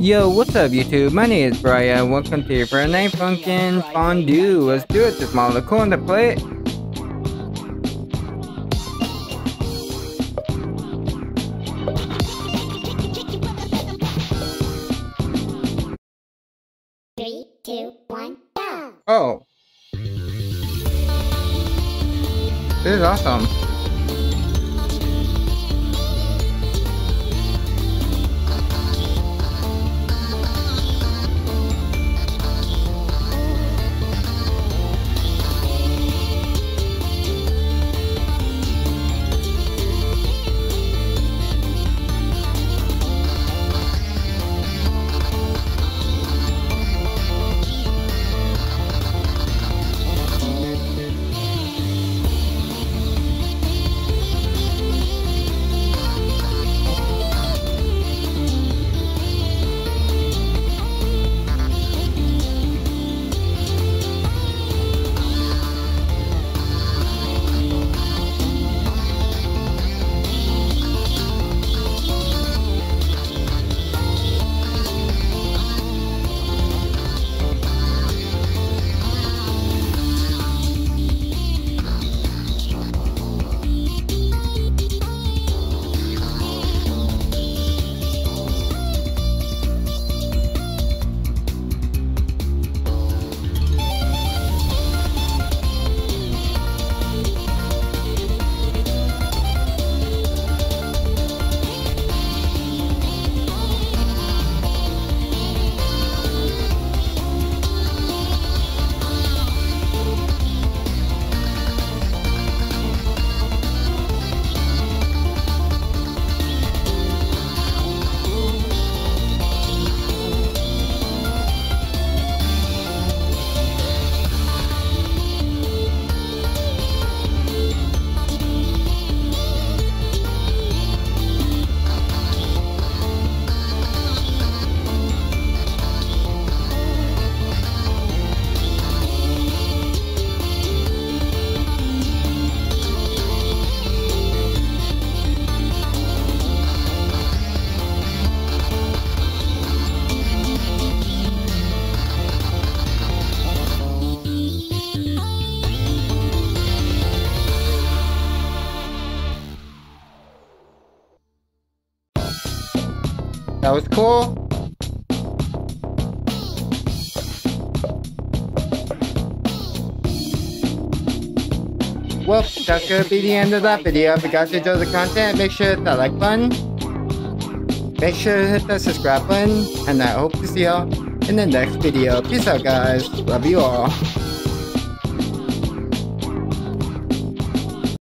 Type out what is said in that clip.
Yo, what's up YouTube? My name is Bryai. Welcome to Friday Night Funkin' Fondue. Let's do it. This model cool on the plate. Three, two, one, go! Oh. This is awesome. That was cool. Well, that's gonna be the end of that video. If you guys enjoyed the content, make sure to hit that like button. Make sure to hit that subscribe button. And I hope to see y'all in the next video. Peace out, guys. Love you all.